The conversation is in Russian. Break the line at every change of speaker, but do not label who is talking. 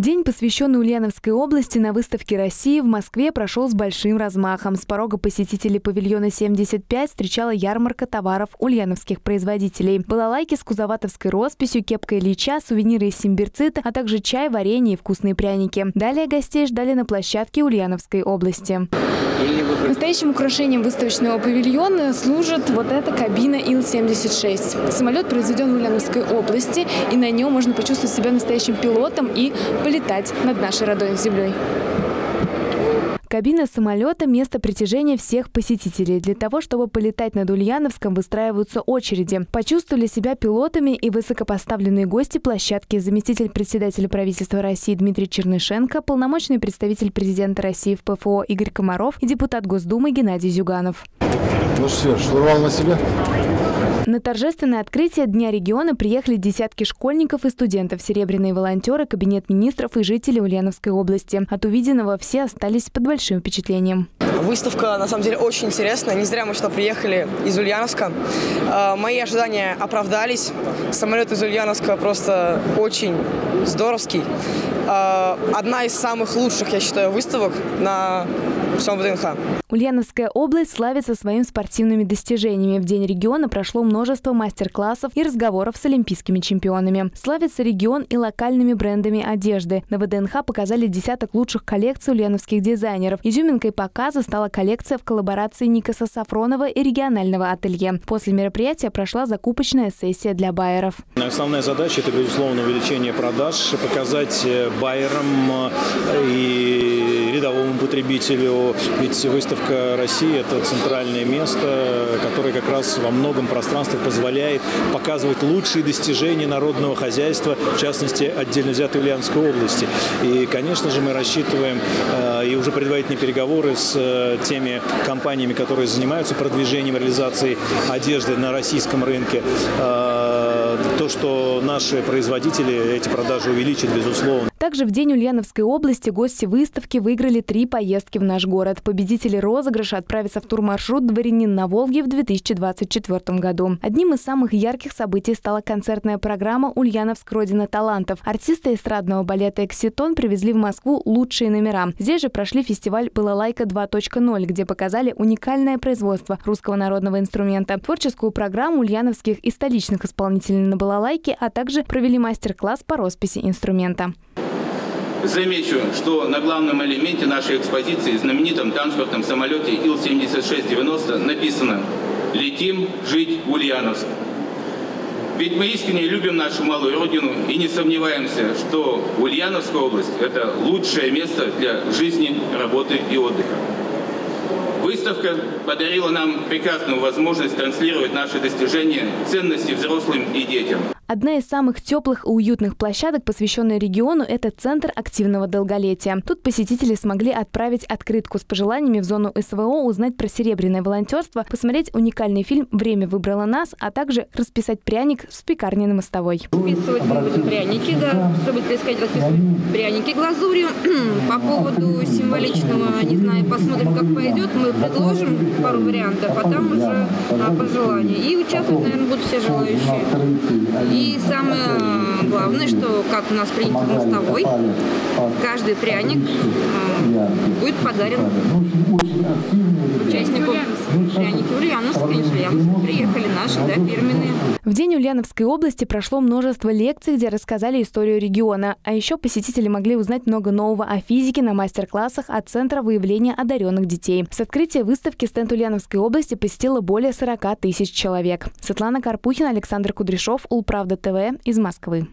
День, посвященный Ульяновской области на выставке России в Москве, прошел с большим размахом. С порога посетителей павильона 75 встречала ярмарка товаров ульяновских производителей. Балалайки с кузоватовской росписью, кепка Ильича, сувениры из симбирцита, а также чай, варенье и вкусные пряники. Далее гостей ждали на площадке Ульяновской области. Настоящим украшением выставочного павильона служит вот эта кабина Ил-76. Самолет произведен в Ульяновской области, и на нем можно почувствовать себя настоящим пилотом и полетать над нашей родной землей. Кабина самолета – место притяжения всех посетителей. Для того, чтобы полетать над Ульяновском, выстраиваются очереди. Почувствовали себя пилотами и высокопоставленные гости площадки. Заместитель председателя правительства России Дмитрий Чернышенко, полномочный представитель президента России в ПФО Игорь Комаров и депутат Госдумы Геннадий Зюганов.
Ну что, штурвал на себя?
На торжественное открытие Дня региона приехали десятки школьников и студентов, серебряные волонтеры, кабинет министров и жители Ульяновской области. От увиденного все остались под большим впечатлением.
Выставка, на самом деле, очень интересная. Не зря мы сюда приехали из Ульяновска. А, мои ожидания оправдались. Самолет из Ульяновска просто очень здоровский. А, одна из самых лучших, я считаю, выставок на всем ВДНХ.
Ульяновская область славится своими спортивными достижениями. В День региона прошло множество мастер-классов и разговоров с олимпийскими чемпионами. Славится регион и локальными брендами одежды. На ВДНХ показали десяток лучших коллекций ульяновских дизайнеров. Изюминкой показа стала коллекция в коллаборации Никаса Сафронова и регионального ателье. После мероприятия прошла закупочная сессия для байеров.
Основная задача – это, безусловно, увеличение продаж, показать э, байерам э, и рядовому потребителю. Ведь выставка России – это центральное место, которое как раз во многом пространствах позволяет показывать лучшие достижения народного хозяйства, в частности, отдельно взятой Ульяновской области. И, конечно же, мы рассчитываем э, и уже предварительные переговоры с э, теми компаниями, которые занимаются продвижением реализации одежды на российском рынке. То, что наши производители эти продажи увеличат, безусловно.
Также в день Ульяновской области гости выставки выиграли три поездки в наш город. Победители розыгрыша отправятся в турмаршрут «Дворянин на Волге» в 2024 году. Одним из самых ярких событий стала концертная программа «Ульяновск. Родина талантов». Артисты эстрадного балета «Экситон» привезли в Москву лучшие номера. Здесь же прошли фестиваль «Балалайка 2.0», где показали уникальное производство русского народного инструмента, творческую программу ульяновских и столичных исполнителей на балалайке, а также провели мастер-класс по росписи инструмента.
Замечу, что на главном элементе нашей экспозиции, знаменитом транспортном самолете Ил-7690, написано «Летим жить в Ульяновск». Ведь мы искренне любим нашу малую родину и не сомневаемся, что Ульяновская область – это лучшее место для жизни, работы и отдыха. Выставка подарила нам прекрасную возможность транслировать наши достижения, ценности взрослым и детям.
Одна из самых теплых и уютных площадок, посвященная региону, это Центр активного долголетия. Тут посетители смогли отправить открытку с пожеланиями в зону СВО, узнать про серебряное волонтерство, посмотреть уникальный фильм «Время выбрало нас», а также расписать пряник с пекарни на мостовой.
Расписывать мы будем пряники, да, чтобы происходить, расписывать пряники глазурью. По поводу символичного, не знаю, посмотрим, как пойдет, мы предложим пару вариантов, а там уже по желанию. И участвовать, наверное, будут все желающие. И самое главное, что как у нас принято в мостовой, каждый пряник э, будет подарен пряники Ульяновска, конечно, Ульяновск. Приехали наши, да, фирменные.
В день Ульяновской области прошло множество лекций, где рассказали историю региона. А еще посетители могли узнать много нового о физике на мастер-классах от Центра выявления одаренных детей. С открытия выставки стенд Ульяновской области посетило более 40 тысяч человек. Светлана Карпухина, Александр Кудряшов, Улправда ТВ из Москвы.